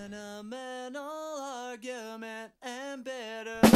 sentimental argument and bitter.